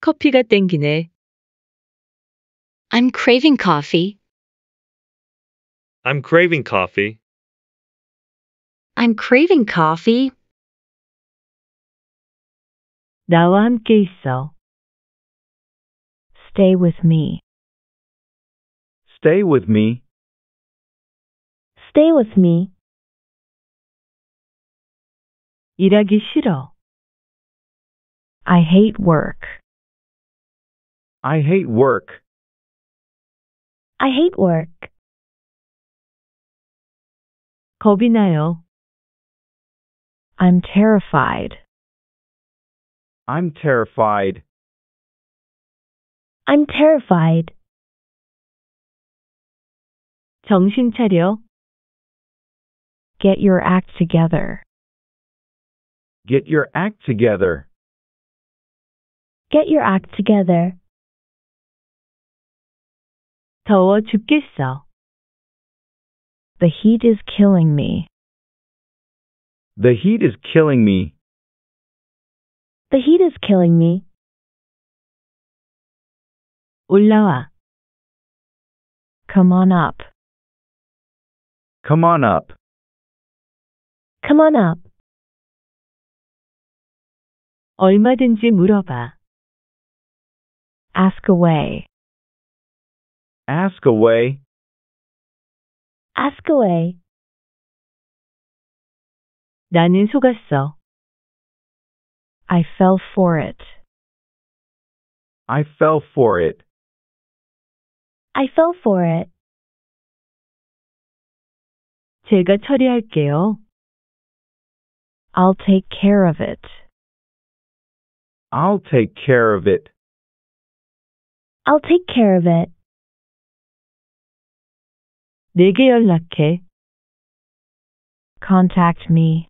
커피가 땡기네. I'm craving coffee. I'm craving coffee. I'm craving coffee. 나와 함께 있어. Stay with me. Stay with me. Stay with me. 일하기 싫어. I hate work. I hate work. I hate work. 겁이 나요. I'm terrified. I'm terrified. I'm terrified. 정신 차려. Get your act together. Get your act together. Get your act together. 더워 죽겠어. The heat is killing me. The heat is killing me. The heat is killing me. 올라와. Come on up. Come on up. Come on up. 얼마든지 물어봐. Ask away. Ask away. Ask away. 나는 속았어. I fell for it. I fell for it. I fell for it. 제가 처리할게요. I'll take care of it. I'll take care of it. I'll take care of it. 내게 연락해. Contact me.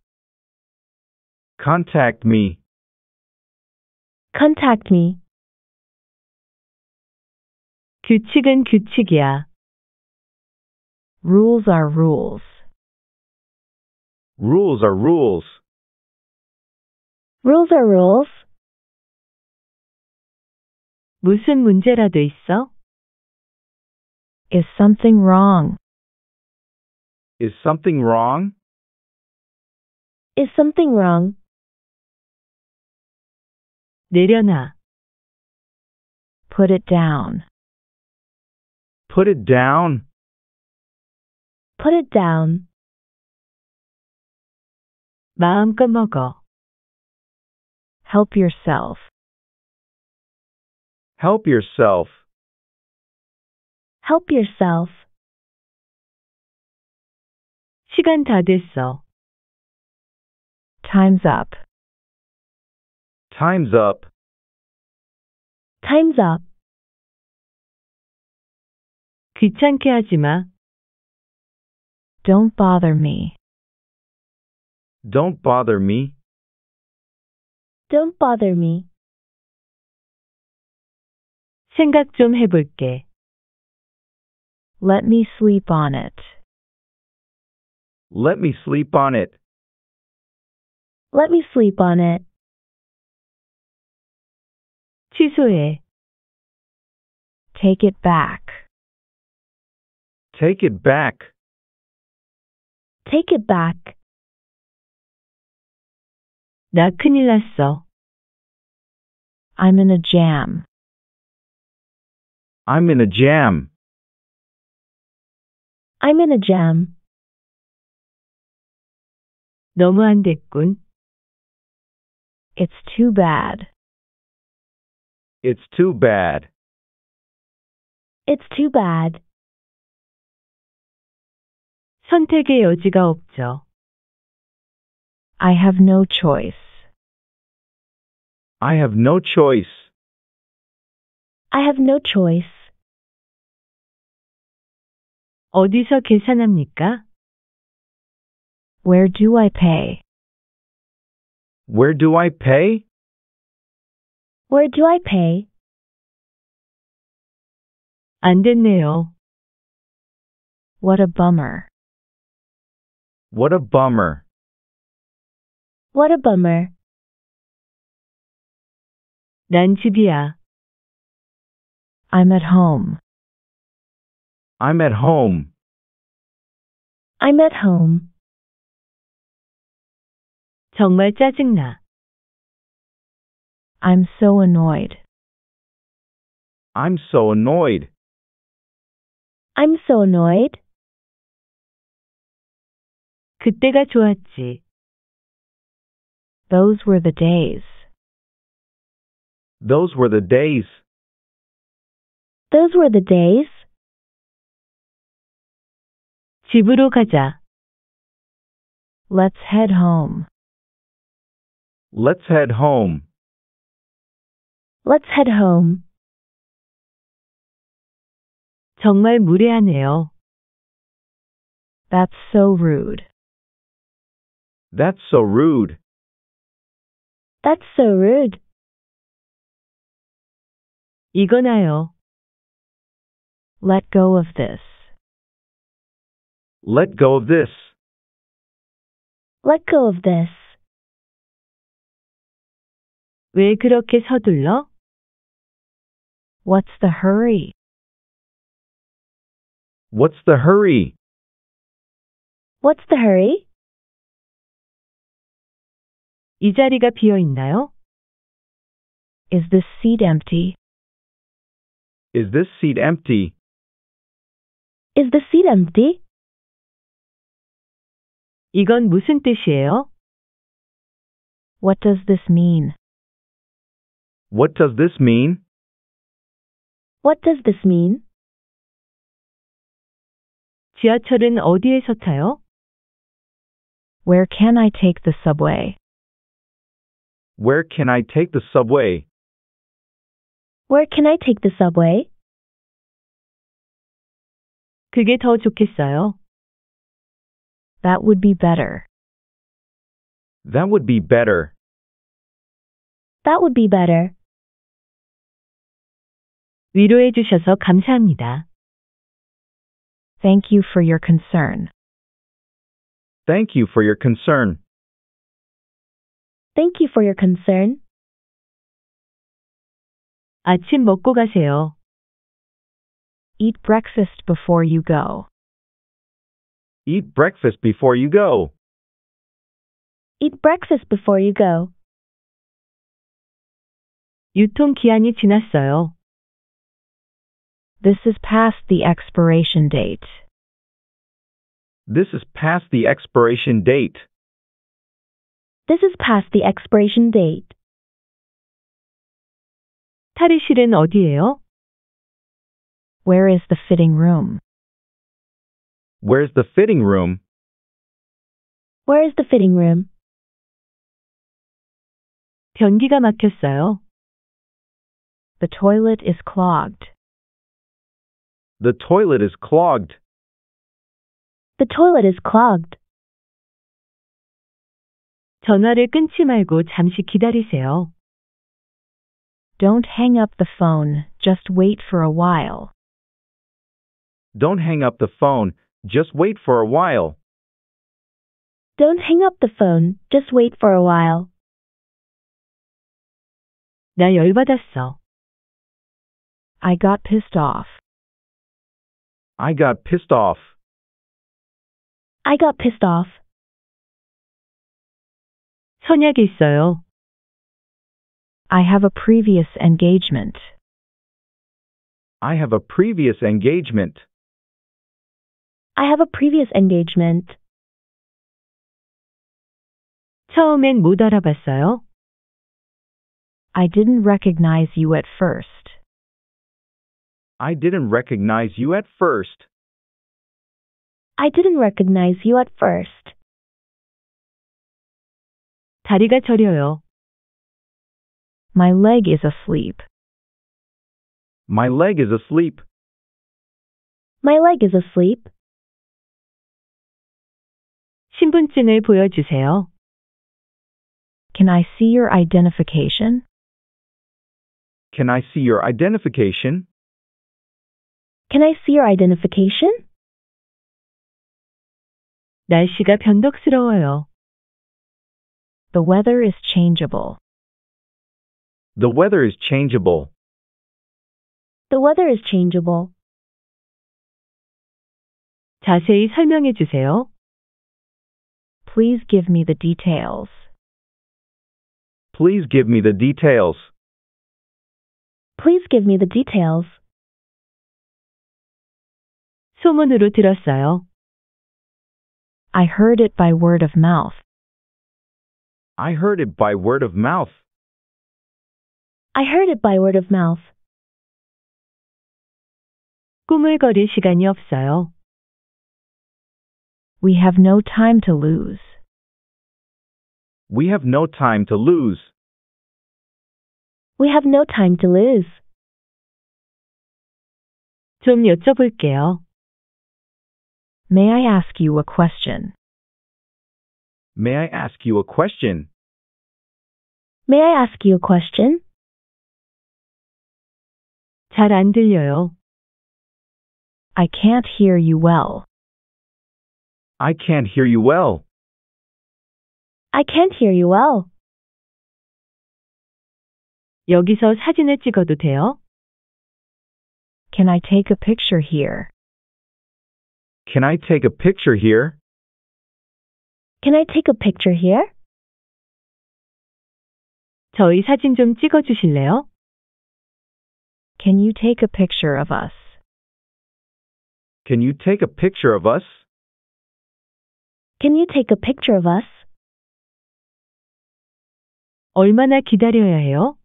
Contact me. Contact me. 규칙은 규칙이야. Rules are rules. Rules are rules. Rules are rules. 무슨 문제라도 있어? Is something wrong? Is something wrong? Is something wrong? 내려놔. Put it down. Put it down. Put it down. 마음껏 먹어. Help yourself. Help yourself. Help yourself. 시간 다 됐어. Time's up. Time's up. Time's up. 귀찮게 하지 마. Don't bother me. Don't bother me. Don't bother me. 생각 좀 해볼게. Let me sleep on it. Let me sleep on it. Let me sleep on it. 취소해. Take it back. Take it back. Take it back. 나 큰일 났어. I'm in a jam. I'm in a jam. I'm in a jam. 너무 안 됐군. It's too bad. It's too bad. It's too bad. 선택의 여지가 없죠. I have no choice. I have no choice. I have no choice. 어디서 계산합니까? Where do I pay? Where do I pay? Where do I pay? 안 됐네요. What a bummer. What a bummer. What a bummer. 난 집이야. I'm at home. I'm at home. I'm at home. 정말 짜증나. I'm so annoyed. I'm so annoyed. I'm so annoyed. 그때가 좋았지. Those were the days. Those were the days. Those were the days. 집으로 가자. Let's head home. Let's head home. Let's head home. 정말 무례하네요. That's so rude. That's so rude. That's so rude. 이거나요. Let go of this. Let go of this. Let go of this. 왜 그렇게 서둘러? What's the hurry? What's the hurry? What's the hurry? 이 자리가 비어 있나요? Is this seat empty? Is this seat empty? Is the seat empty? 이건 무슨 뜻이에요? What does this mean? What does this mean? What does this mean? 지하철은 어디에서 타요? Where can I take the subway? Where can I take the subway? Where can I take the subway? 그게 더 좋겠어요. That would be better. That would be better. That would be better. 위로해 주셔서 감사합니다. Thank you for your concern. Thank you for your concern. Thank you for your concern. 아침 먹고 가세요. Eat breakfast before you go. Eat breakfast before you go. Eat breakfast before you go. 유통 기한이 지났어요. This is past the expiration date. This is past the expiration date. This is past the expiration date. 탈의실은 어디예요? Where is the fitting room? Where's the fitting room? Where is the fitting room? 변기가 막혔어요. The toilet is clogged. The toilet is clogged. The toilet is clogged. 전화를 끊지 말고 잠시 기다리세요. Don't hang up the phone, just wait for a while. Don't hang up the phone. Just wait for a while. Don't hang up the phone, just wait for a while. 나 열받았어. I got pissed off. I got pissed off. I got pissed off. 선약이 있어요. I have a previous engagement. I have a previous engagement. I have a previous engagement. 처음엔 못 알아봤어요. I didn't recognize you at first. I didn't recognize you at first. I didn't recognize you at first. 다리가 저려요. My leg is asleep. My leg is asleep. My leg is asleep. 신분증을 보여주세요. Can I see your identification? Can I see your identification? Can I see your identification? 날씨가 변덕스러워요. The weather is changeable. The weather is changeable. The weather is changeable. 자세히 설명해 주세요. Please give me the details. Please give me the details. Please give me the details. 소문으로 들었어요. I heard it by word of mouth. I heard it by word of mouth. I heard it by word of mouth. 꾸물거릴 시간이 없어요. We have no time to lose. We have no time to lose. We have no time to lose. 좀 여쭤볼게요. May I ask you a question? May I ask you a question? May I ask you a question? 잘 안 들려요. I can't hear you well. I can't hear you well. I can't hear you well. 여기서 사진을 찍어도 돼요? Can I take a picture here? Can I take a picture here? Can I take a picture here? 저희 사진 좀 찍어 주실래요? Can you take a picture of us? Can you take a picture of us? Can you take a picture of us? 얼마나 기다려야 해요?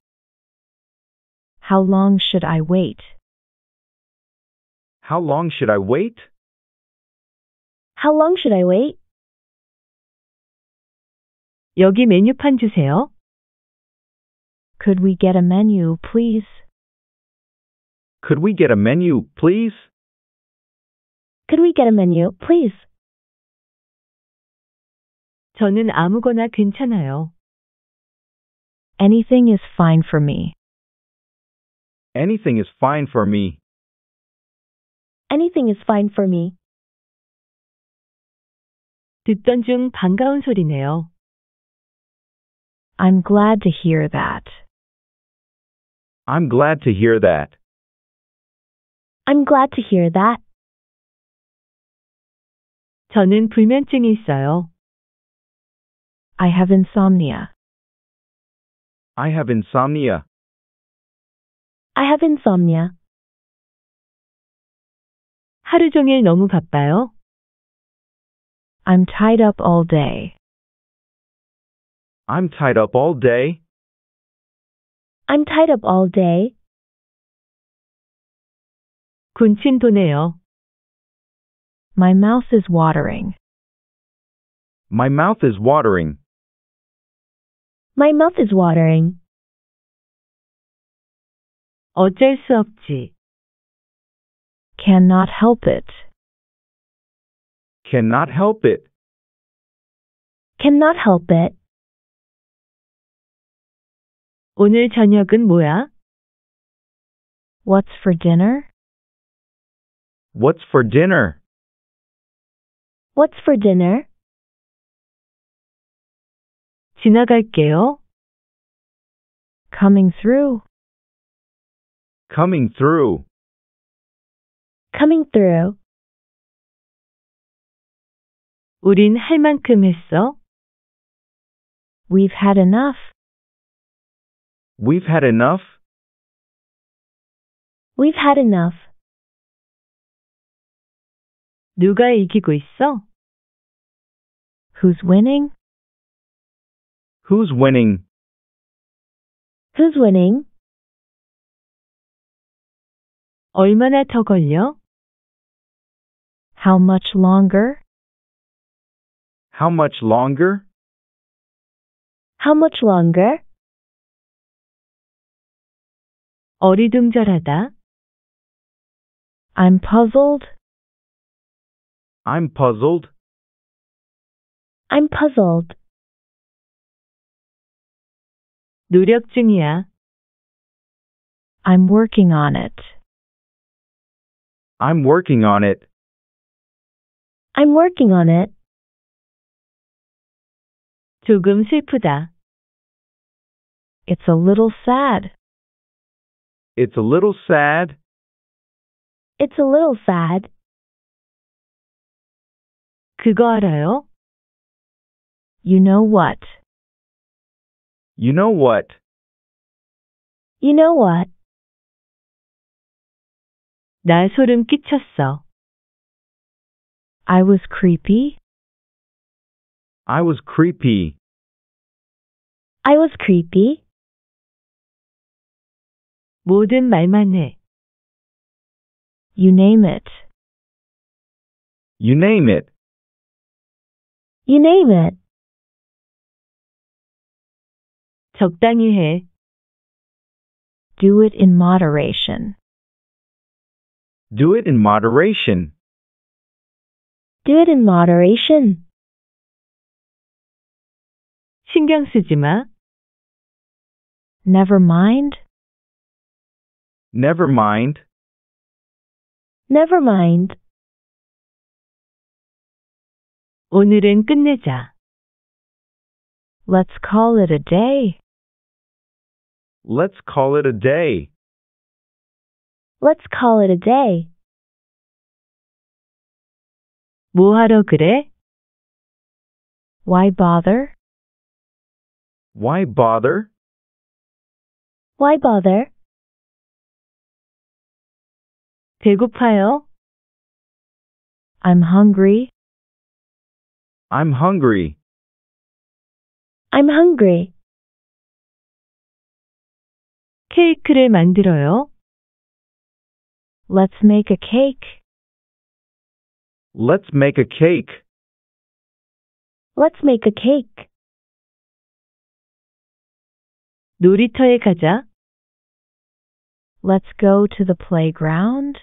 How long should I wait? How long should I wait? How long should I wait? 여기 메뉴판 주세요. Could we get a menu, please? Could we get a menu, please? Could we get a menu, please? 저는 아무거나 괜찮아요. Anything is fine for me. Anything is fine for me. Anything is fine for me. 듣던 중 반가운 소리네요. I'm glad to hear that. I'm glad to hear that. I'm glad to hear that. 저는 불면증이 있어요. I have insomnia. I have insomnia. I have insomnia. 하루 종일 너무 바빠요. I'm tied up all day. I'm tied up all day. I'm tied up all day. 군침 도네요. My mouth is watering. My mouth is watering. My mouth is watering. 어쩔 수 없지. Cannot help it. Cannot help it. Cannot help it. 오늘 저녁은 뭐야? What's for dinner? What's for dinner? What's for dinner? 지나갈게요. Coming through. Coming through. Coming through. 우린 할 만큼 했어. We've had enough. We've had enough. We've had enough. 누가 이기고 있어? Who's winning? Who's winning? Who's winning? 얼마나 더 걸려? How much longer? How much longer? How much longer? 어리둥절하다. I'm puzzled. I'm puzzled. I'm puzzled. 노력 중이야. I'm working on it. I'm working on it. I'm working on it. 조금 슬프다. It's a little sad. It's a little sad. It's a little sad. 그거 알아요? You know what? You know what? You know what? 나 소름 끼쳤어. I was creepy. I was creepy. I was creepy. 모든 말만 해. You name it. You name it. You name it. 적당히 해. Do it in moderation. Do it in moderation. Do it in moderation. 신경 쓰지 마. Never mind. Never mind. Never mind. 오늘은 끝내자. Let's call it a day. Let's call it a day. Let's call it a day. 뭐 하러 그래? Why bother? Why bother? Why bother? 배고파요? I'm hungry. I'm hungry. I'm hungry. 케이크를 만들어요? Let's make a cake. Let's make a cake. Let's make a cake. 놀이터에 가자. Let's go to the playground.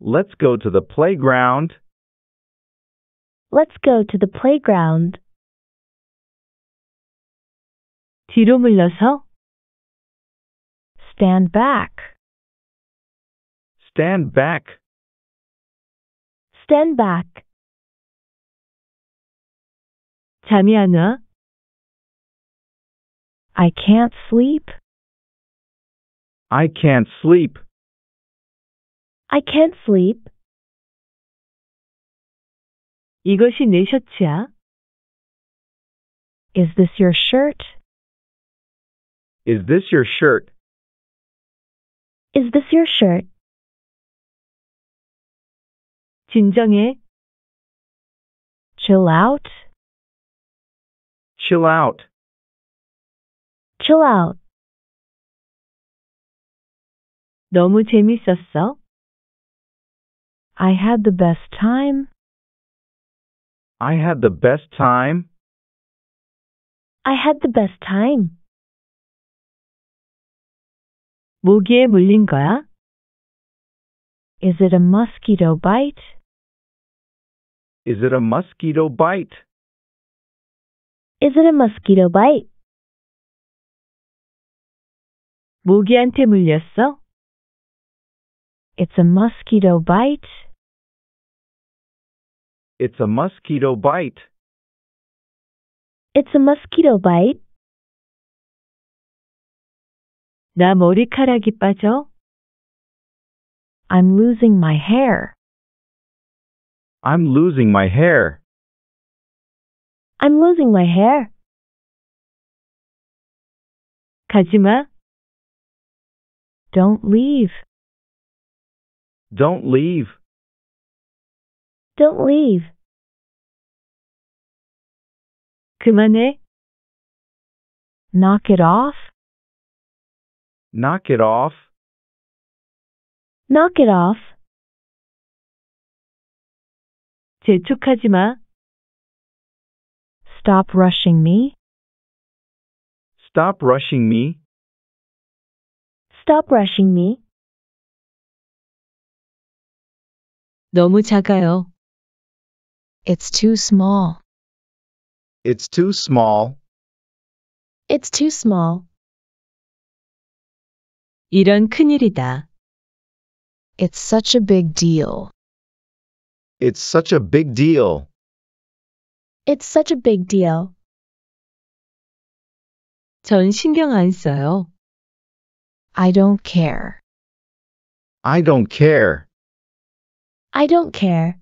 Let's go to the playground. Let's go to the playground. 뒤로 물러서. Stand back. Stand back. Stand back. 잠이 안 와? I can't sleep. I can't sleep. I can't sleep. 이것이 내 셔츠야? Is this your shirt? Is this your shirt? Is this your shirt? 진정해. Chill out. Chill out. Chill out. 너무 재밌었어. I had the best time. I had the best time. I had the best time. 모기에 물린 거야? Is it a mosquito bite? Is it a mosquito bite? Is it a mosquito bite? 모기한테 물렸어? It's a mosquito bite. It's a mosquito bite. It's a mosquito bite. 나 머리카락이 빠져? I'm losing my hair. I'm losing my hair. I'm losing my hair. 가지마. Don't leave. Don't leave. Don't leave. 그만해. Knock it off. Knock it off. Knock it off. 재촉하지 마. Stop rushing me. Stop rushing me. Stop rushing me. 너무 작아요. It's too small. It's too small. It's too small. 이런 큰일이다. It's such a big deal. It's such a big deal. It's such a big deal. 전 신경 안 써요. I don't care. I don't care. I don't care.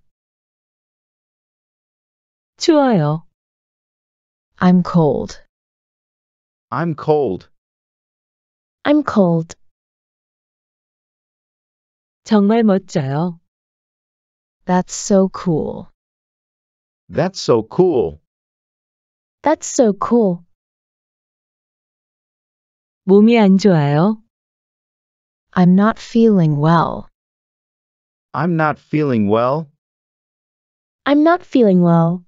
추워요. I'm cold. I'm cold. I'm cold. 정말 멋져요. That's so cool. That's so cool. That's so cool. 몸이 안 좋아요. I'm not feeling well. I'm not feeling well. I'm not feeling well.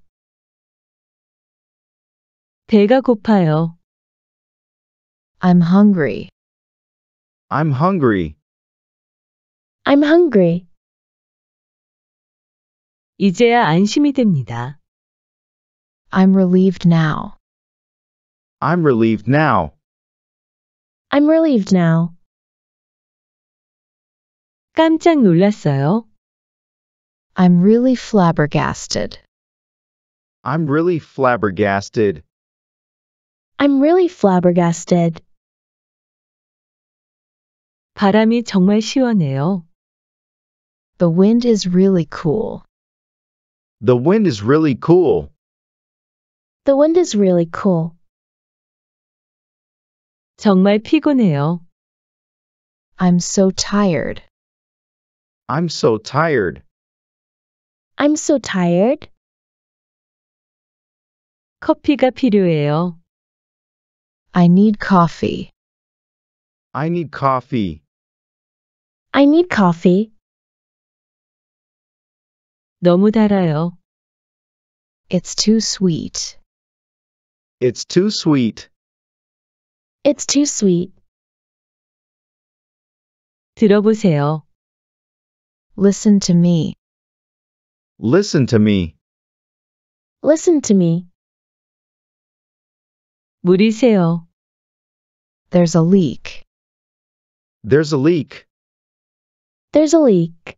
배가 고파요. I'm hungry. I'm hungry. I'm hungry. 이제야 안심이 됩니다. I'm relieved now. I'm relieved now. I'm relieved now. 깜짝 놀랐어요. I'm really flabbergasted. I'm really flabbergasted. I'm really flabbergasted. 바람이 정말 시원해요. The wind is really cool. The wind is really cool. The wind is really cool. 정말 피곤해요. I'm so tired. I'm so tired. I'm so tired. 커피가 필요해요. I need coffee. I need coffee. I need coffee. 너무 달아요. It's too sweet. It's too sweet. It's too sweet. 들어보세요. Listen to me. Listen to me. Listen to me. 물이 새요. There's a leak. There's a leak. There's a leak.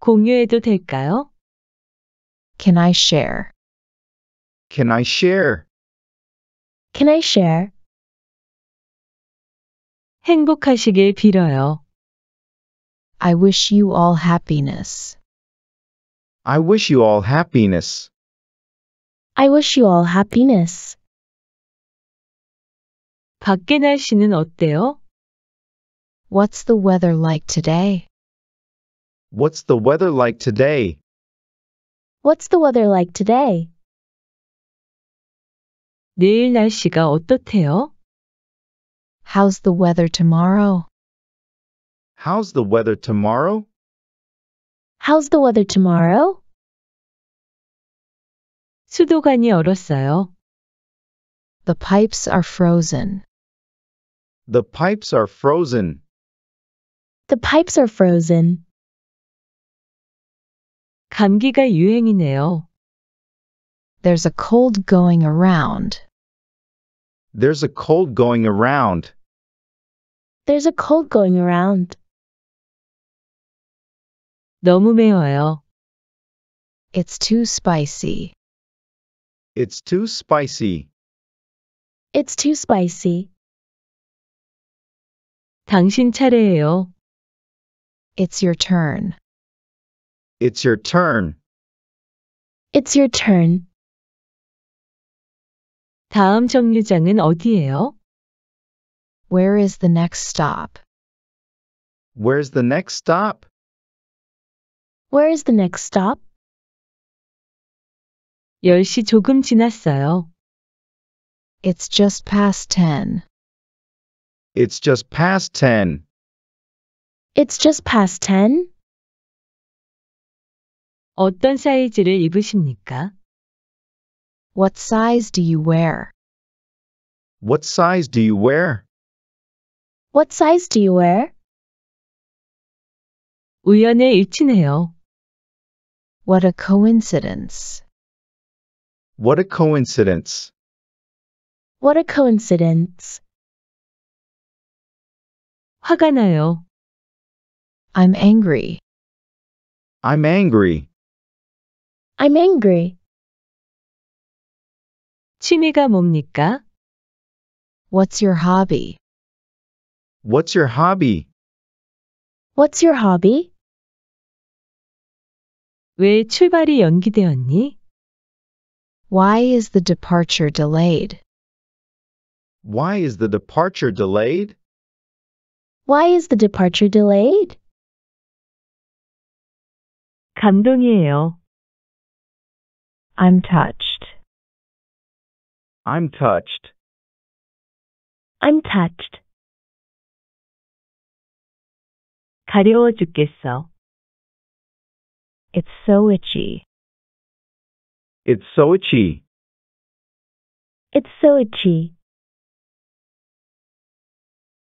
공유해도 될까요? Can I share? Can I share? Can I share? 행복하시길 빌어요. I wish you all happiness. I wish you all happiness. I wish you all happiness. 밖에 날씨는 어때요? What's the weather like today? What's the weather like today? What's the weather like today? 내일 날씨가 어떻대요? How's the weather tomorrow? How's the weather tomorrow? How's the weather tomorrow? 수도관이 얼었어요. The pipes are frozen. The pipes are frozen. The pipes are frozen. 감기가 유행이네요. There's a cold going around. There's a cold going around. There's a cold going around. 너무 매워요. It's too spicy. It's too spicy. It's too spicy. 당신 차례예요. It's your turn. It's your turn. It's your turn. 다음 정류장은 어디예요? Where is the next stop? Where's the next stop? Where is the next stop? 10시 조금 지났어요. It's just past 10. It's just past 10. It's just past 10. 어떤 사이즈를 입으십니까? What size do you wear? What size do you wear? What size do you wear? 우연에 일치네요. What a coincidence. What a coincidence. What a coincidence. 화가 나요. I'm angry. I'm angry. I'm angry. 취미가 뭡니까? What's your hobby? What's your hobby? What's your hobby? 왜 출발이 연기되었니? Why is the departure delayed? Why is the departure delayed? Why is the departure delayed? 감동이에요. I'm touched. I'm touched. I'm touched. 가려워 죽겠어. It's so itchy. It's so itchy. It's so itchy.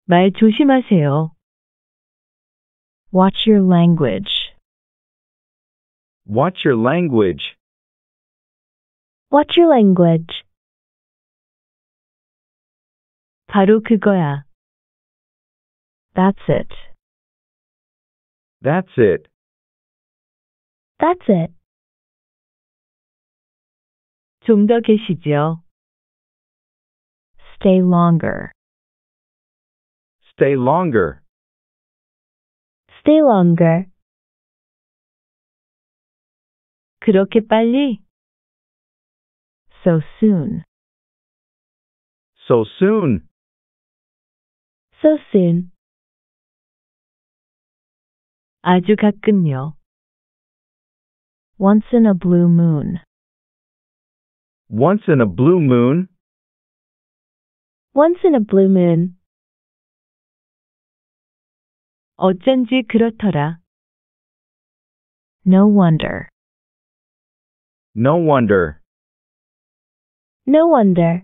말 조심하세요. Watch your language. Watch your language. Watch your language. 바로 그거야. That's it. That's it. That's it. 좀 더 계시죠. Stay longer. Stay longer. Stay longer. 그렇게 빨리? So soon. So soon. So soon. 아주 가끔요. Once in a blue moon. Once in a blue moon. Once in a blue moon. 어쩐지 그렇더라. No wonder. No wonder. No wonder.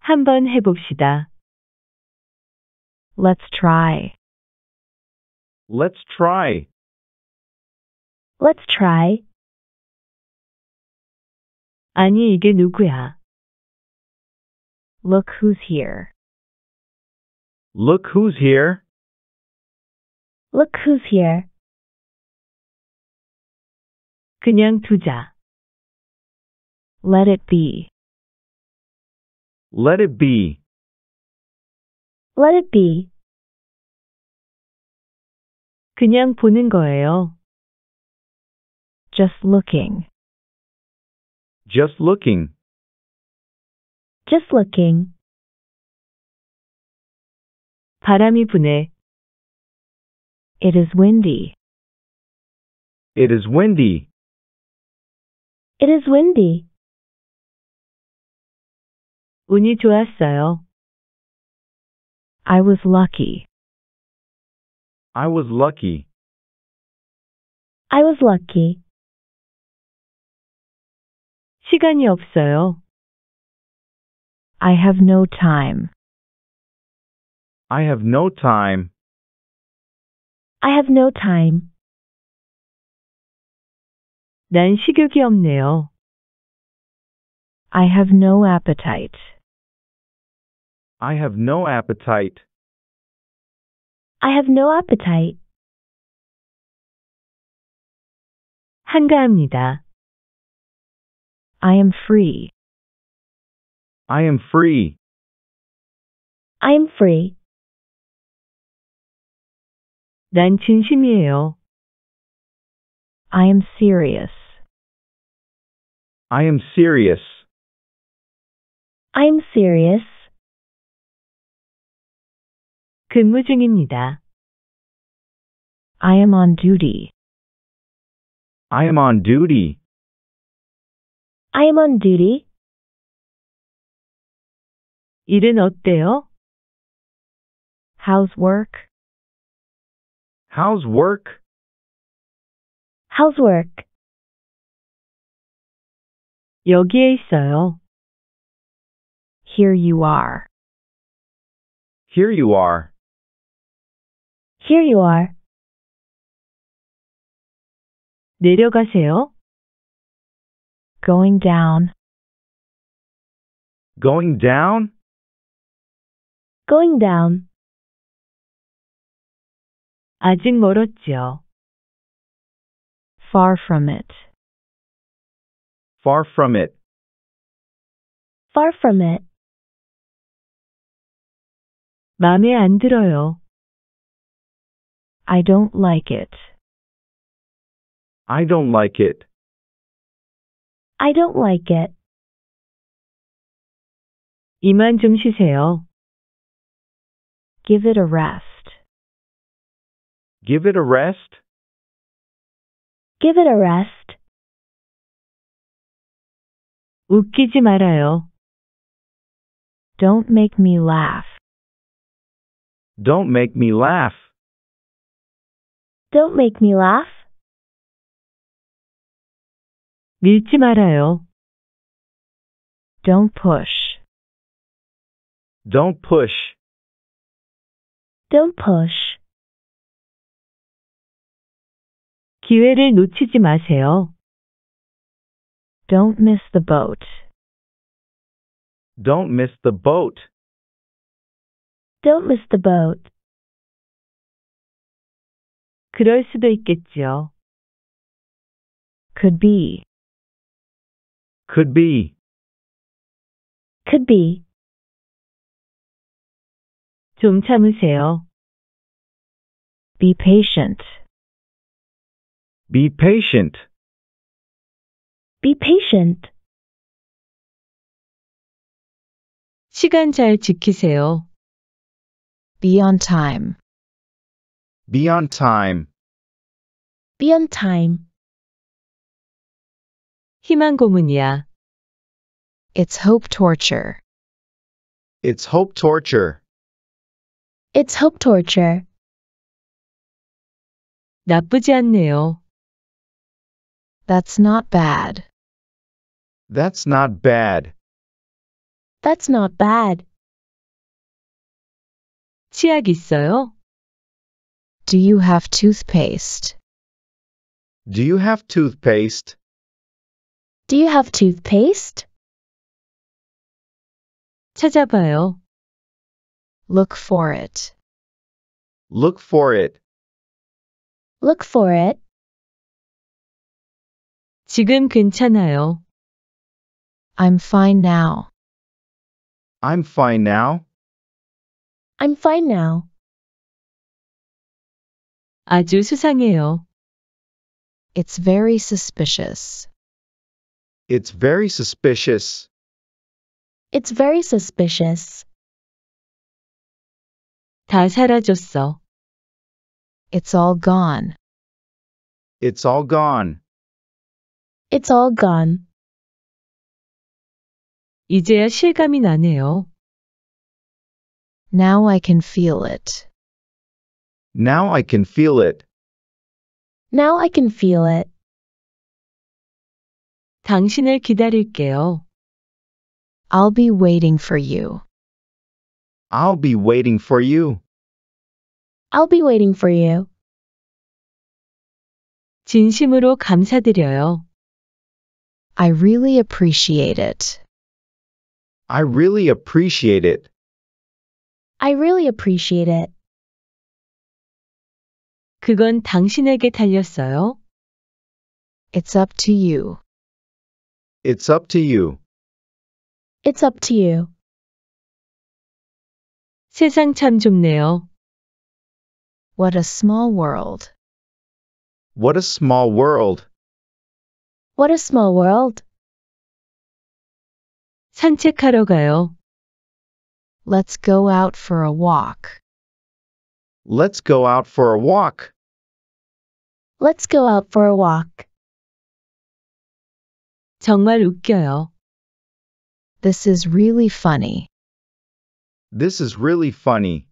한번 해봅시다. Let's try. Let's try. Let's try. 아니, 이게 누구야? Look who's here. Look who's here. Look who's here. 그냥 두자. Let it be. Let it be. Let it be. 그냥 보는 거예요. Just looking. Just looking. Just looking. 바람이 부네. It is windy. It is windy. It is windy. 운이 좋았어요. I was lucky. I was lucky. I was lucky. 시간이 없어요. I have no time. I have no time. I have no time. 난 식욕이 없네요. I have no appetite. I have no appetite. I have no appetite. 한가합니다. I am free. I am free. I am free. 난 진심이에요. I am serious. I am serious. I am serious. 근무 중입니다. I am on duty. I am on duty. I am on duty. 일은 어때요? How's work? How's work? How's work? 여기에 있어요. Here you are. Here you are. Here you are. 내려가세요. Going down. Going down? Going down. 아직 멀었지요. Far from it. Far from it. Far from it. 마음에 안 들어요. I don't like it. I don't like it. I don't like it. 이만 좀 쉬세요. Give it a rest. Give it a rest. Give it a rest. 웃기지 말아요. Don't make me laugh. Don't make me laugh. Don't make me laugh. 밀지 말아요. Don't push. Don't push. Don't push. 기회를 놓치지 마세요. Don't miss the boat. Don't miss the boat. Don't miss the boat. 그럴 수도 있겠지요. Could be. Could be. Could be. 좀 참으세요. Be patient. Be patient. Be patient. 시간 잘 지키세요. Be on time. Be on time. Be on time. 희망 고문이야. It's hope torture. It's hope torture. It's hope torture. 나쁘지 않네요. That's not bad. That's not bad. That's not bad. 치약 있어요? Do you have toothpaste? Do you have toothpaste? Do you have toothpaste? 찾아봐요. Look for it. Look for it. Look for it. 지금 괜찮아요. I'm fine now. I'm fine now. I'm fine now. 아주 수상해요. It's very suspicious. It's very suspicious. It's very suspicious. 다 사라졌어. It's all gone. It's all gone. It's all gone. 이제야 실감이 나네요. Now I can feel it. Now I can feel it. Now I can feel it. 당신을 기다릴게요. I'll be waiting for you. I'll be waiting for you. I'll be waiting for you. 진심으로 감사드려요. I really appreciate it. I really appreciate it. I really appreciate it. 그건 당신에게 달렸어요. It's up to you. It's up to you. It's up to you. 세상 참 좁네요. What a small world. What a small world. What a small world. 산책하러 가요. Let's go out for a walk. Let's go out for a walk. Let's go out for a walk. 정말 웃겨요. This is really funny. This is really funny.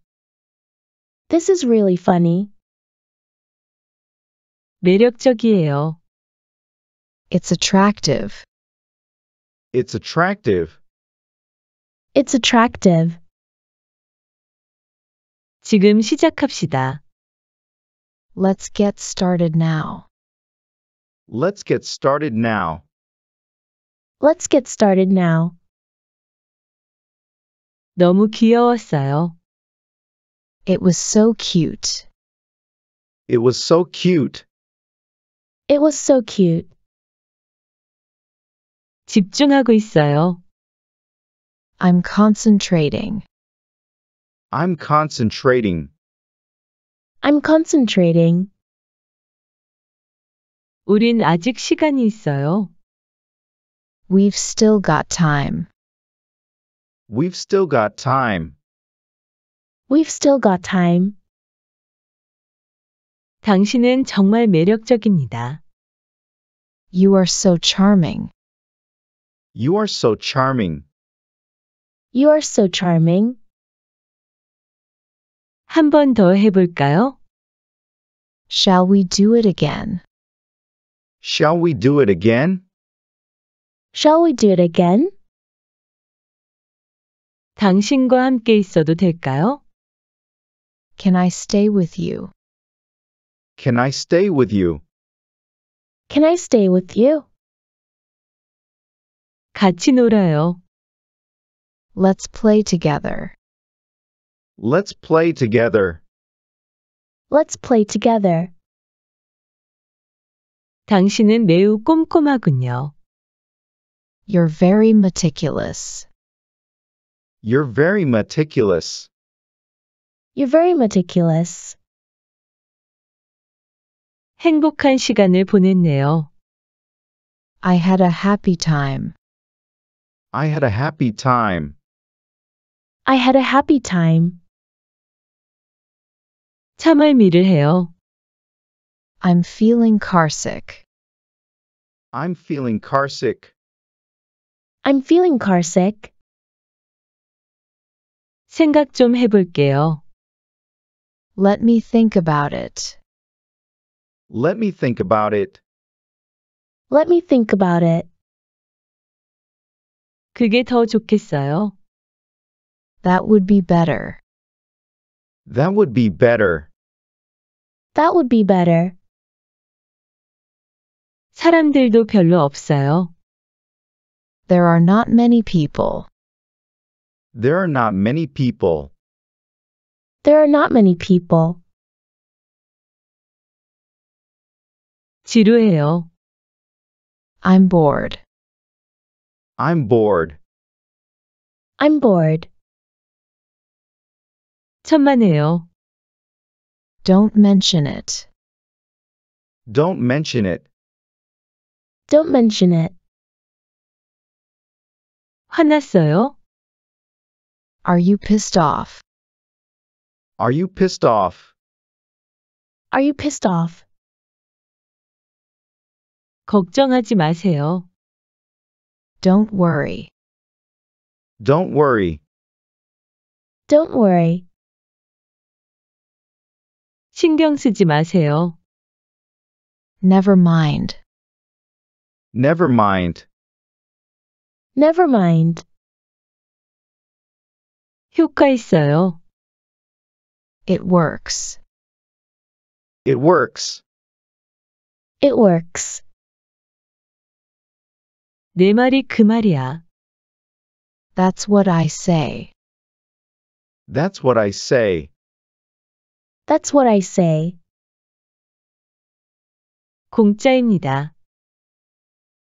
This is really funny. 매력적이에요. It's attractive. It's attractive. It's attractive. 지금 시작합시다. Let's get started now. Let's get started now. Let's get started now. 너무 귀여웠어요. It was so cute. It was so cute. It was so cute. 집중하고 있어요. I'm concentrating. I'm concentrating. I'm concentrating. 우린 아직 시간이 있어요. We've still got time. We've still got time. We've still got time. 당신은 정말 매력적입니다. You are so charming. You are so charming. You are so charming. 한 번 더 해볼까요? Shall we do it again? Shall we do it again? Shall we do it again? 당신과 함께 있어도 될까요? Can I stay with you? Can I stay with you? Can I stay with you? 같이 놀아요. Let's play together. Let's play together. Let's play together. 당신은 매우 꼼꼼하군요. You're very meticulous. You're very meticulous. You're very meticulous. 행복한 시간을 보냈네요. I had a happy time. I had a happy time. I had a happy time. 참을미를 해요. I'm feeling carsick. I'm feeling carsick. I'm feeling carsick. 생각 좀 해볼게요. Let me think about it. Let me think about it. Let me think about it. 그게 더 좋겠어요. That would be better. That would be better. That would be better. 사람들도 별로 없어요. There are not many people. There are not many people. There are not many people. 지루해요. I'm bored. I'm bored. I'm bored. 천만에요. Don't mention it. Don't mention it. Don't mention it. 화났어요? Are you pissed off? Are you pissed off? Are you pissed off? 걱정하지 마세요. Don't worry. Don't worry. Don't worry. 신경 쓰지 마세요. Never mind. Never mind. Never mind. 효과 있어요. It works. It works. It works. 내 말이 그 말이야. That's what I say. That's what I say. That's what I say. 공짜입니다.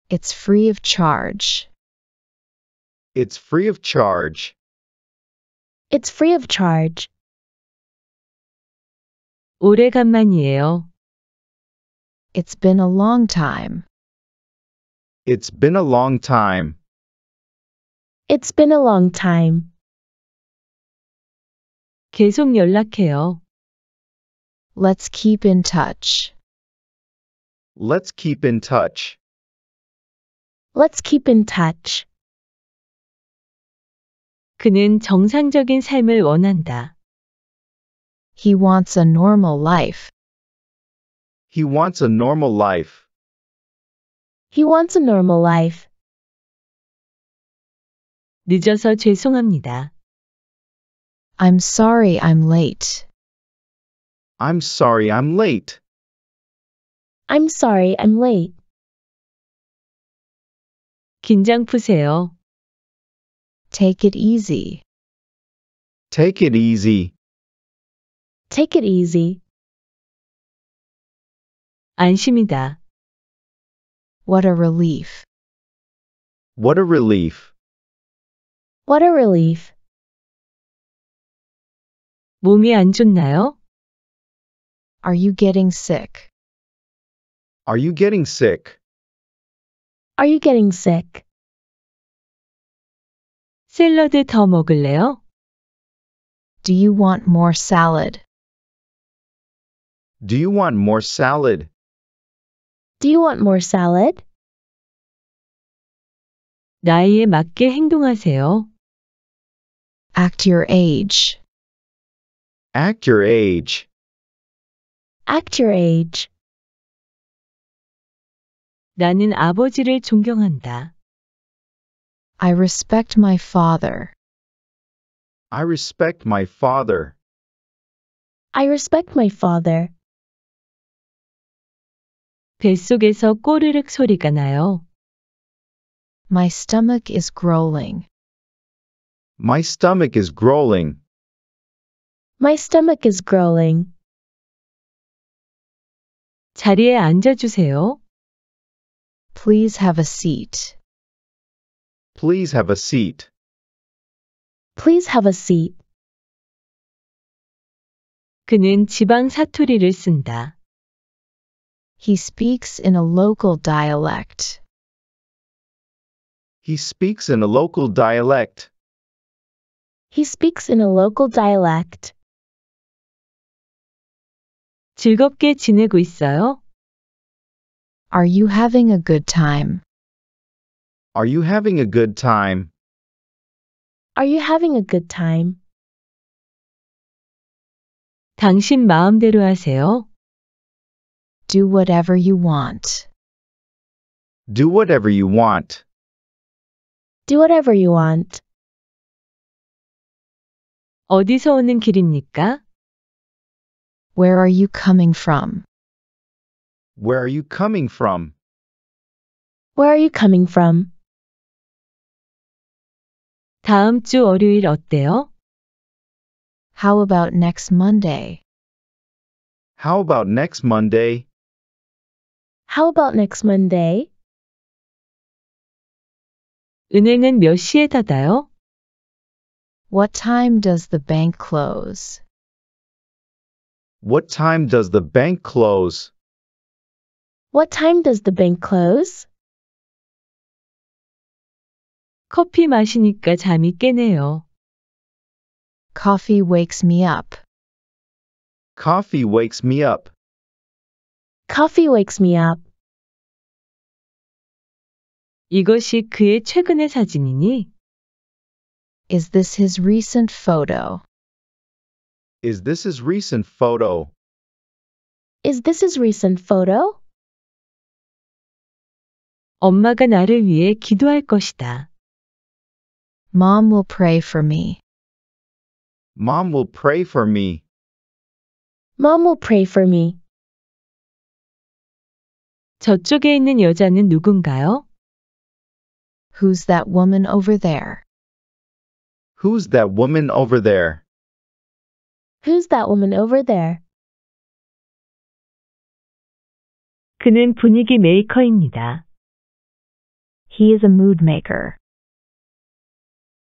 It's free of charge. It's free of charge. It's free of charge. 오래간만이에요. It's been a long time. It's been a long time. It's been a long time. 계속 연락해요. Let's keep in touch. Let's keep in touch. Let's keep in touch. 그는 정상적인 삶을 원한다. He wants a normal life. He wants a normal life. He wants a normal life. 늦어서 죄송합니다. I'm sorry I'm late. I'm sorry I'm late. I'm sorry I'm late. 긴장 푸세요. Take it easy. Take it easy. Take it easy. 안심이다. What a relief. What a relief. What a relief. 몸이 안 좋나요? Are you getting sick? Are you getting sick? Are you getting sick? 샐러드 더 먹을래요? Do you want more salad? Do you want more salad? Do you want more salad? 나이에 맞게 행동하세요. Act your age. Act your age. Act your age. 나는 아버지를 존경한다. I respect my father. I respect my father. I respect my father. 뱃속에서 꼬르륵 소리가 나요. My stomach is growling. My stomach is growling. My stomach is growling. 자리에 앉아주세요. Please have a seat. Please have a seat. Please have a seat. 그는 지방 사투리를 쓴다. He speaks in a local dialect. He speaks in a local dialect. He speaks in a local dialect. 즐겁게 지내고 있어요? Are you having a good time? Are you having a good time? Are you having a good time? 당신 마음대로 하세요. Do whatever you want. Do whatever you want. Do whatever you want. 어디서 오는 길입니까? Where are you coming from? Where are you coming from? Where are you coming from? 다음 주 월요일 어때요? How about next Monday? How about next Monday? How about next Monday? 은행은 몇 시에 닫아요? What time does the bank close? What time does the bank close? What time does the bank close? 커피 마시니까 잠이 깨네요. Coffee wakes me up. Coffee wakes me up. Coffee wakes me up. 이것이 그의 최근의 사진이니? Is this his recent photo? Is this his recent photo? Is this his recent photo? 엄마가 나를 위해 기도할 것이다. Mom will pray for me. Mom will pray for me. Mom will pray for me. 저쪽에 있는 여자는 누군가요? Who's that woman over there? Who's that woman over there? Who's that woman over there? 그는 분위기 메이커입니다. He is a mood maker.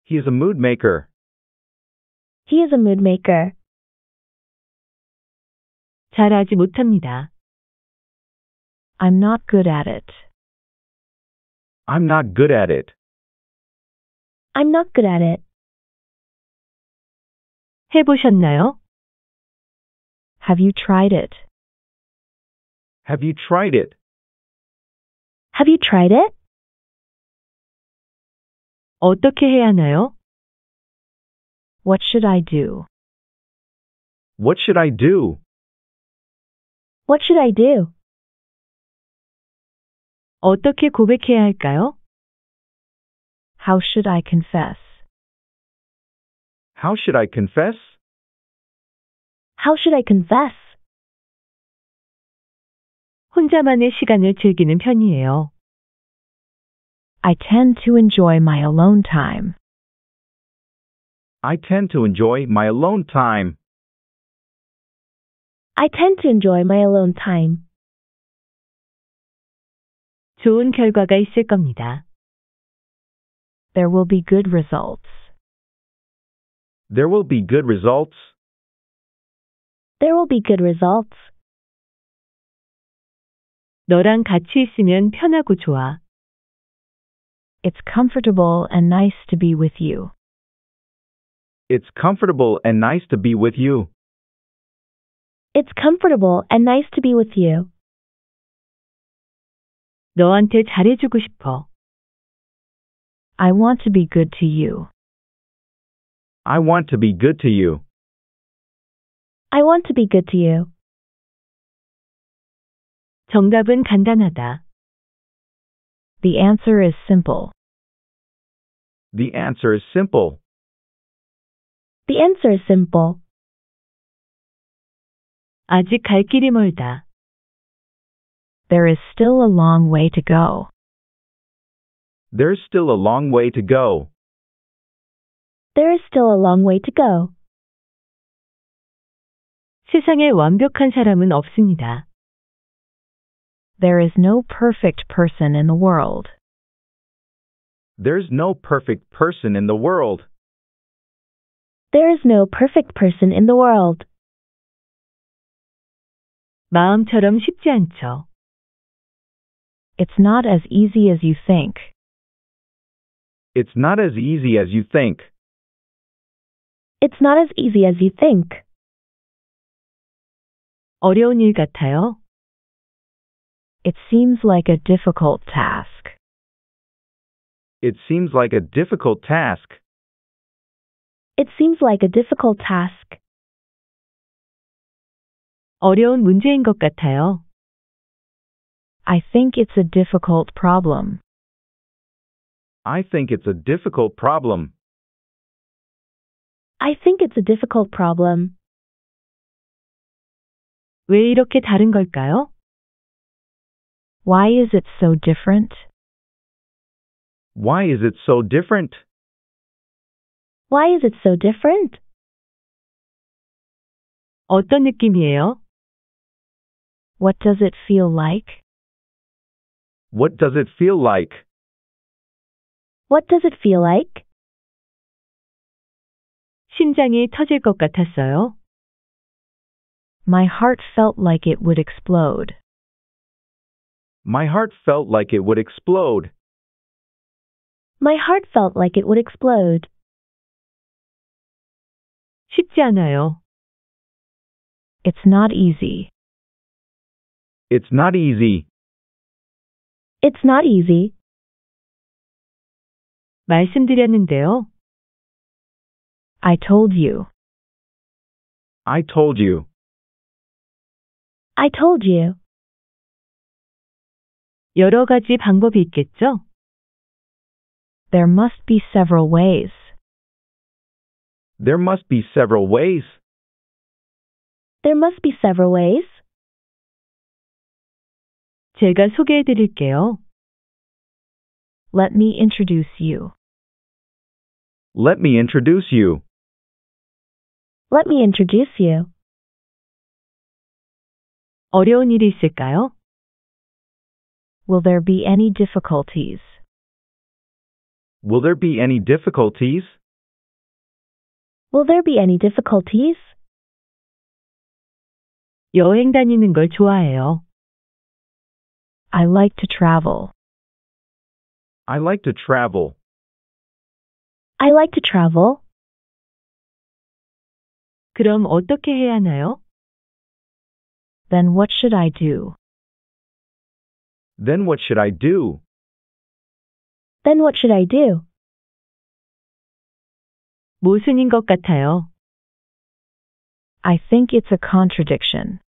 He is a mood maker. He is a mood maker. 잘하지 못합니다. I'm not good at it. I'm not good at it. I'm not good at it. 해보셨나요? Have you tried it? Have you tried it? Have you tried it? 어떻게 해야 하나요? What should I do? What should I do? What should I do? 어떻게 고백해야 할까요? How should I confess? How should I confess? How should I confess? 혼자만의 시간을 즐기는 편이에요. I tend to enjoy my alone time. I tend to enjoy my alone time. I tend to enjoy my alone time. 좋은 결과가 있을 겁니다. There will be good results. There will be good results. There will be good results. 너랑 같이 있으면 편하고 좋아. It's comfortable and nice to be with you. It's comfortable and nice to be with you. It's comfortable and nice to be with you. 너한테 잘해주고 싶어. I want to be good to you. I want to be good to you. I want to be good to you. 정답은 간단하다. The answer is simple. The answer is simple. The answer is simple. 아직 갈 길이 멀다. There is still a long way to go. There's still a long way to go. There is still a long way to go. 세상에 완벽한 사람은 없습니다. There is no perfect person in the world. There's no perfect person in the world. There is no perfect person in the world. 마음처럼 쉽지 않죠. It's not as easy as you think. It's not as easy as you think. It's not as easy as you think. 어려운 일 같아요. It seems like a difficult task. It seems like a difficult task. It seems like a difficult task. 어려운 문제인 것 같아요. I think it's a difficult problem. I think it's a difficult problem. I think it's a difficult problem. 왜 이렇게 다른 걸까요? Why is it so different? Why is it so different? Why is it so different? 어떤 느낌이에요? What does it feel like? What does it feel like? What does it feel like? 심장이 터질 것 같았어요. My heart felt like it would explode. My heart felt like it would explode. My heart felt like it would explode. 쉽지 않아요. It's not easy. It's not easy. It's not easy. 말씀드렸는데요. I told you. I told you. I told you. 여러 가지 방법이 있겠죠? There must be several ways. There must be several ways. There must be several ways. 제가 소개해 드릴게요. Let me introduce you. Let me introduce you. Let me introduce you. 어려운 일이 있을까요? Will there be any difficulties? Will there be any difficulties? Will there be any difficulties? 여행 다니는 걸 좋아해요. I like to travel. I like to travel. I like to travel. 그럼 어떻게 해야 하나요? Then what should I do? Then what should I do? Then what should I do? 모순인 것 같아요. I think it's a contradiction.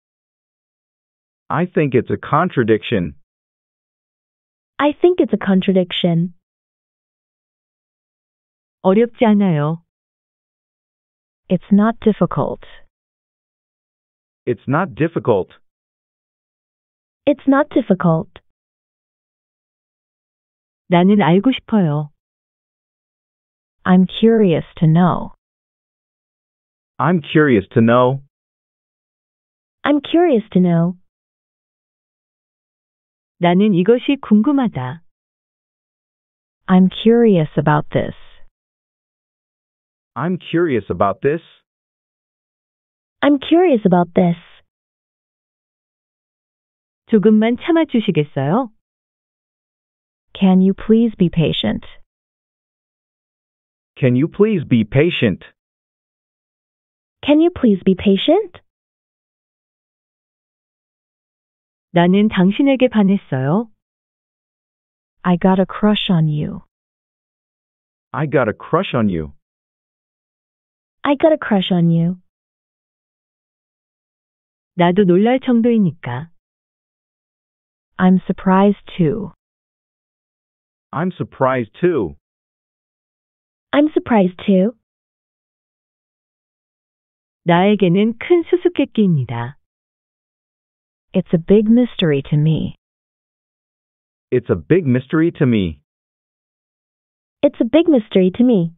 I think it's a contradiction. I think it's a contradiction. 어렵지 않아요. It's not difficult. It's not difficult. It's not difficult. 나는 알고 싶어요. I'm curious to know. I'm curious to know. I'm curious to know. 나는 이것이 궁금하다. I'm curious about this. I'm curious about this. I'm curious about this. 조금만 참아주시겠어요? Can you please be patient? Can you please be patient? Can you please be patient? 나는 당신에게 반했어요. I got a crush on you. I got a crush on you. I got a crush on you. 나도 놀랄 정도이니까. I'm surprised too. I'm surprised too. I'm surprised too. 나에게는 큰 수수께끼입니다. It's a big mystery to me. It's a big mystery to me. It's a big mystery to me.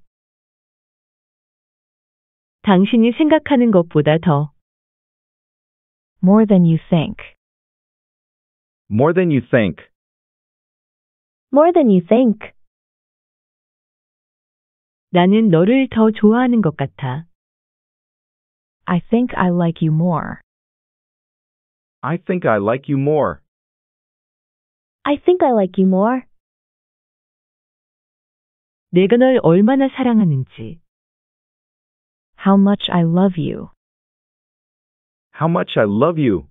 당신이 생각하는 것보다 더 More than you think. More than you think. More than you think. 나는 너를 더 좋아하는 것 같아. I think I like you more. I think I like you more. I think I like you more. 내가 널 얼마나 사랑하는지. How much I love you. How much I love you.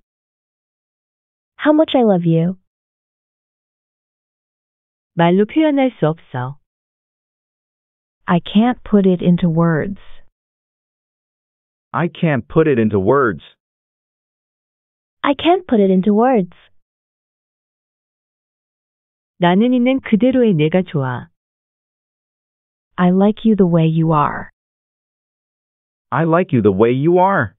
How much I love you. 말로 표현할 수 없어. I can't put it into words. I can't put it into words. I can't put it into words. 나는 있는 그대로의 내가 좋아. I like you the way you are. I like you the way you are.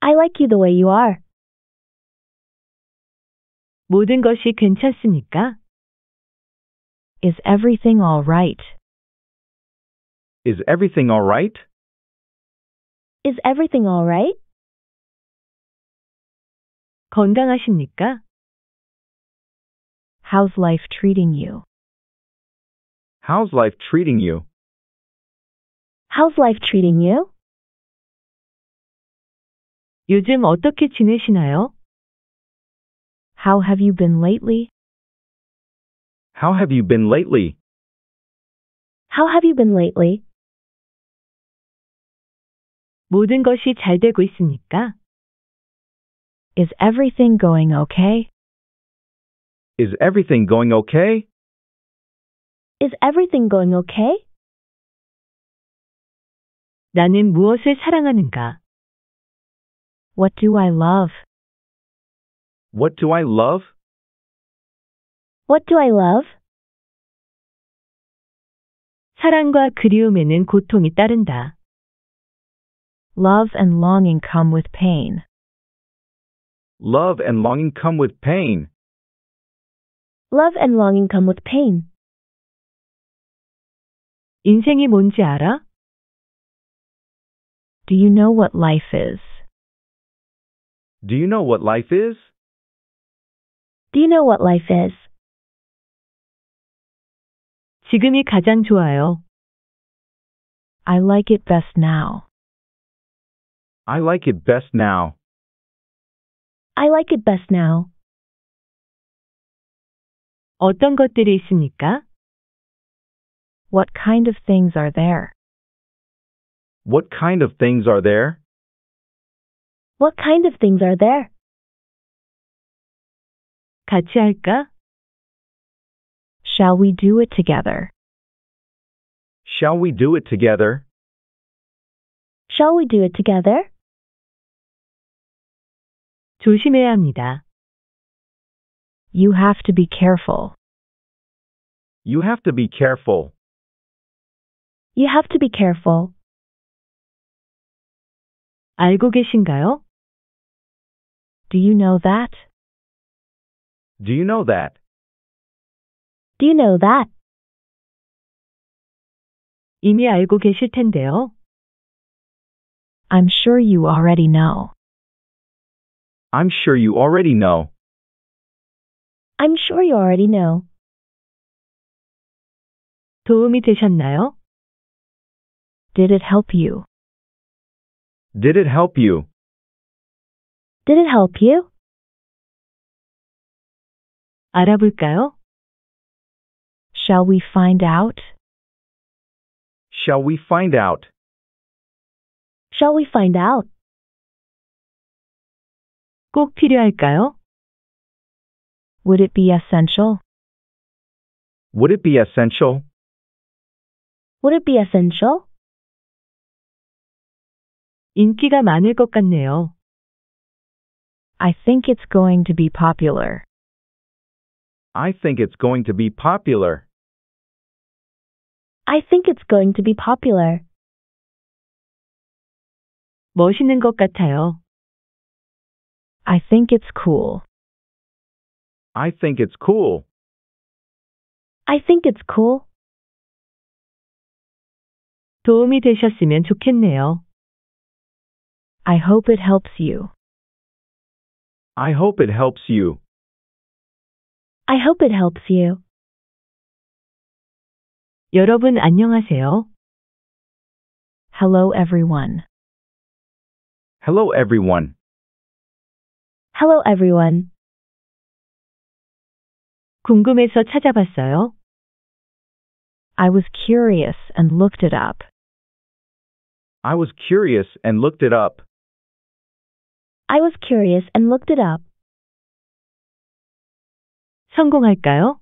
I like you the way you are. 모든 것이 괜찮습니까? Is everything all right? Is everything all right? Is everything all right? 건강하십니까? How's life treating you? How's life treating you? How's life treating you? 요즘 어떻게 지내시나요? How have you been lately? How have you been lately? How have you been lately? 모든 것이 잘 되고 있습니까? Is everything going okay? Is everything going okay? Is everything going okay? 나는 무엇을 사랑하는가? What do I love? What do I love? What do I love? 사랑과 그리움에는 고통이 따른다. Love and longing come with pain. Love and longing come with pain. Love and longing come with pain. 인생이 뭔지 알아? Do you know what life is? Do you know what life is? Do you know what life is? 지금이 가장 좋아요. I like it best now. I like it best now. I like it best now. 어떤 것들이 있습니까? What kind of things are there? What kind of things are there? What kind of things are there? 같이 할까? Shall we do it together? Shall we do it together? Shall we do it together? 조심해야 합니다. You have to be careful. You have to be careful. You have to be careful. 알고 계신가요? Do you know that? Do you know that? Do you know that? 이미 알고 계실 텐데요. I'm sure you already know. I'm sure you already know. I'm sure you already know. 도움이 되셨나요? Did it help you? Did it help you? Did it help you? 알아볼까요? Shall we find out? Shall we find out? Shall we find out? 꼭 필요할까요? Would it be essential? Would it be essential? Would it be essential? 인기가 많을 것 같네요. I think it's going to be popular. I think it's going to be popular. I think it's going to be popular. 멋있는 것 같아요. I think it's cool. I think it's cool. I think it's cool. 도움이 되셨으면 좋겠네요. I hope it helps you. I hope it helps you. I hope it helps you. 여러분 안녕하세요. Hello everyone. Hello, everyone. Hello, everyone. 궁금해서 찾아봤어요. I was curious and looked it up. I was curious and looked it up. I was curious and looked it up. 성공할까요?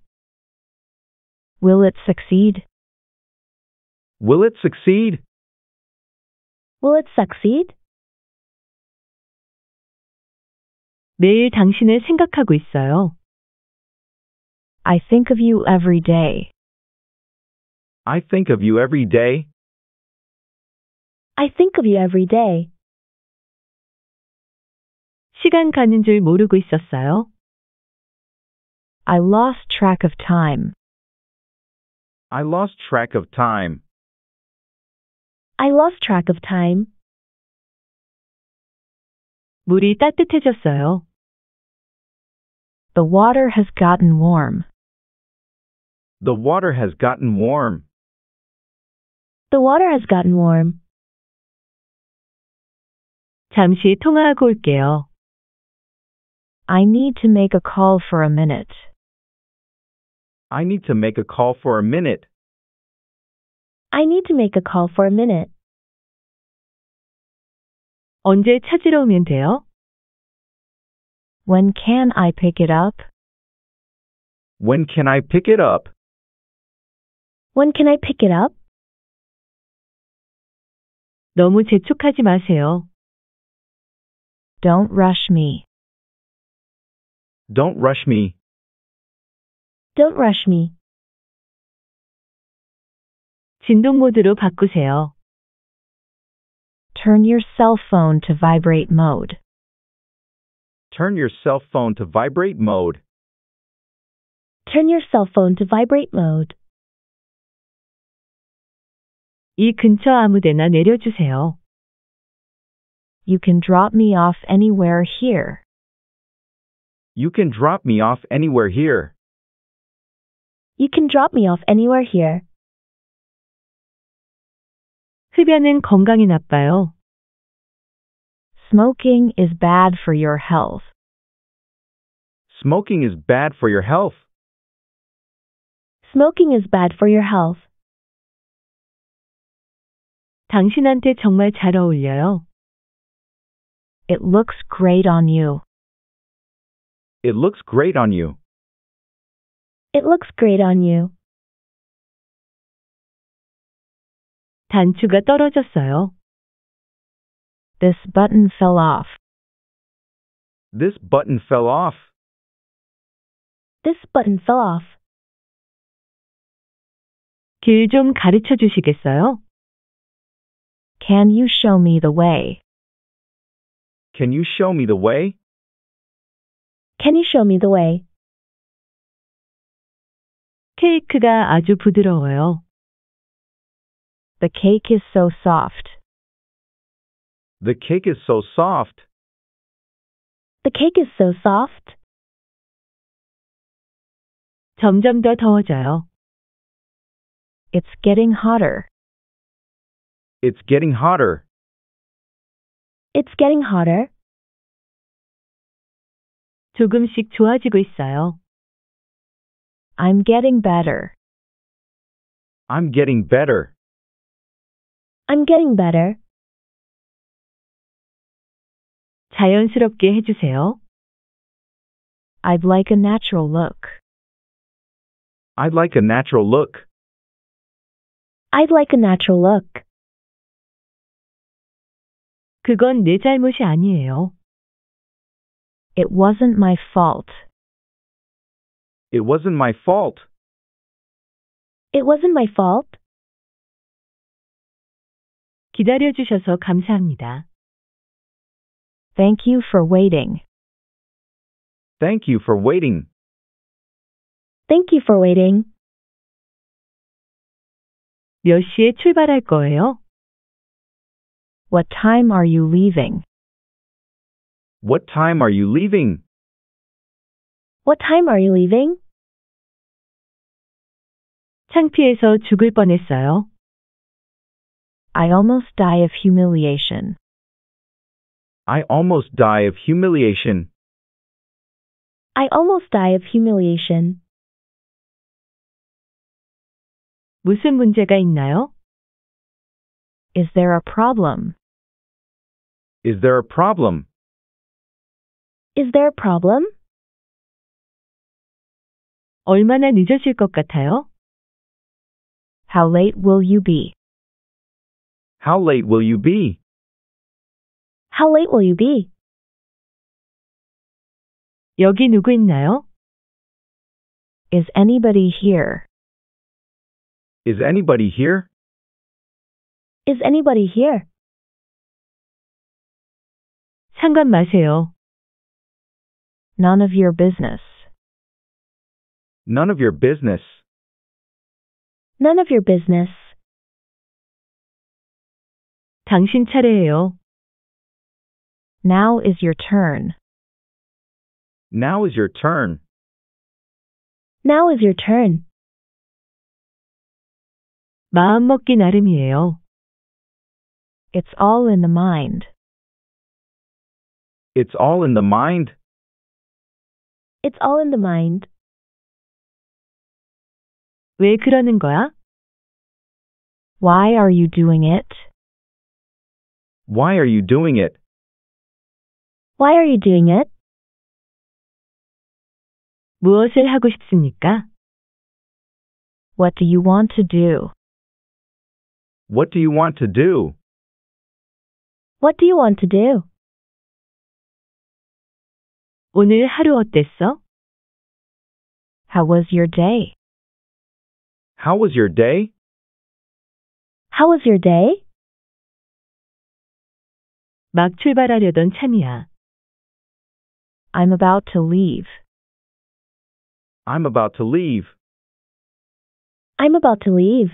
Will it succeed? Will it succeed? Will it succeed? 매일 당신을 생각하고 있어요. I think of you every day. I think of you every day. I think of you every day. 시간 가는 줄 모르고 있었어요. I lost track of time. I lost track of time. I lost track of time. 물이 따뜻해졌어요. The water has gotten warm. The water has gotten warm. The water has gotten warm. 잠시 통화하고 올게요. I need to make a call for a minute. I need to make a call for a minute. I need to make a call for a minute. 언제 찾으러 오면 돼요? When can I pick it up? When can I pick it up? When can I pick it up? 너무 재촉하지 마세요. Don't rush me. Don't rush me. Don't rush me. 진동 모드로 바꾸세요. Turn your cell phone to vibrate mode. Turn your cell phone to vibrate mode. Turn your cell phone to vibrate mode. 이 근처 아무데나 내려주세요. You can drop me off anywhere here. You can drop me off anywhere here. You can drop me off anywhere here. 흡연은 건강에 나빠요. Smoking is bad for your health. Smoking is bad for your health. Smoking is bad for your health. 당신한테 정말 잘 어울려요. It looks great on you. It looks great on you. It looks great on you. 단추가 떨어졌어요. This button fell off. This button fell off. This button fell off. 길 좀 가르쳐 주시겠어요? Can you show me the way? Can you show me the way? Can you show me the way? 케이크가 아주 부드러워요. The cake is so soft. The cake is so soft. The cake is so soft. 점점 더 더워져요. It's getting hotter. It's getting hotter. It's getting hotter. 조금씩 좋아지고 있어요. I'm getting better. I'm getting better. I'm getting better. 자연스럽게 해주세요. I'd like a natural look. I'd like a natural look. I'd like a natural look. 그건 내 잘못이 아니에요. It wasn't my fault. It wasn't my fault. It wasn't my fault. 기다려주셔서 감사합니다. Thank you for waiting. Thank you for waiting. Thank you for waiting. 몇 시에 출발할 거예요? What time are you leaving? What time are you leaving? What time are you leaving? 창피해서 죽을 뻔했어요. I almost die of humiliation. I almost die of humiliation. I almost die of humiliation. 무슨 문제가 있나요? Is there a problem? Is there a problem? Is there a problem? 얼마나 늦어질 것 같아요? How late will you be? How late will you be? How late will you be? 여기 누구 있나요? Is anybody here? Is anybody here? Is anybody here? 상관 마세요. None of your business. None of your business. None of your business. 당신 차례예요. Now is your turn. Now is your turn. Now is your turn. 마음 먹기 나름이에요. It's all in the mind. It's all in the mind. It's all in the mind. 왜 그러는 거야? Why are you doing it? Why are you doing it? Why are you doing it? 무엇을 하고 싶습니까? What do you want to do? What do you want to do? What do you want to do? 오늘 하루 어땠어? How was your day? How was your day? How was your day? 막 출발하려던 참이야. I'm about to leave. I'm about to leave. I'm about to leave.